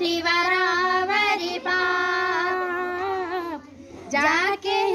वरावरी पा जाके